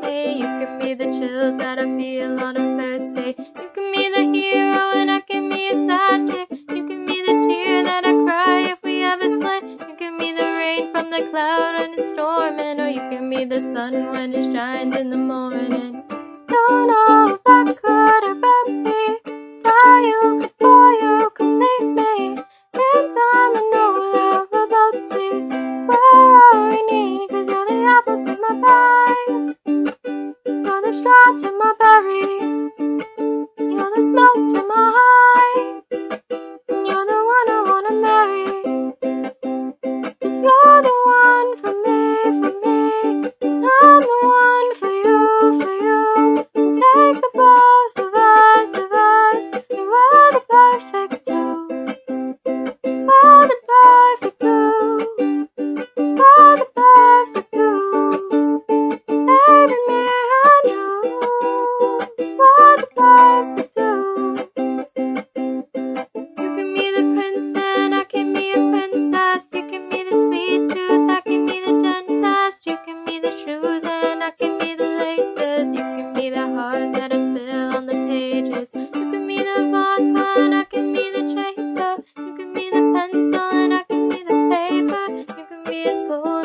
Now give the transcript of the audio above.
sleigh. You can be the chills that I feel on a first day. You can be the hero and I can be a sidekick. You can be the tear that I cry if we ever split. You can be the rain from the cloud when it's storming, or you can be the sun when it shines in the morning. Don't Oh.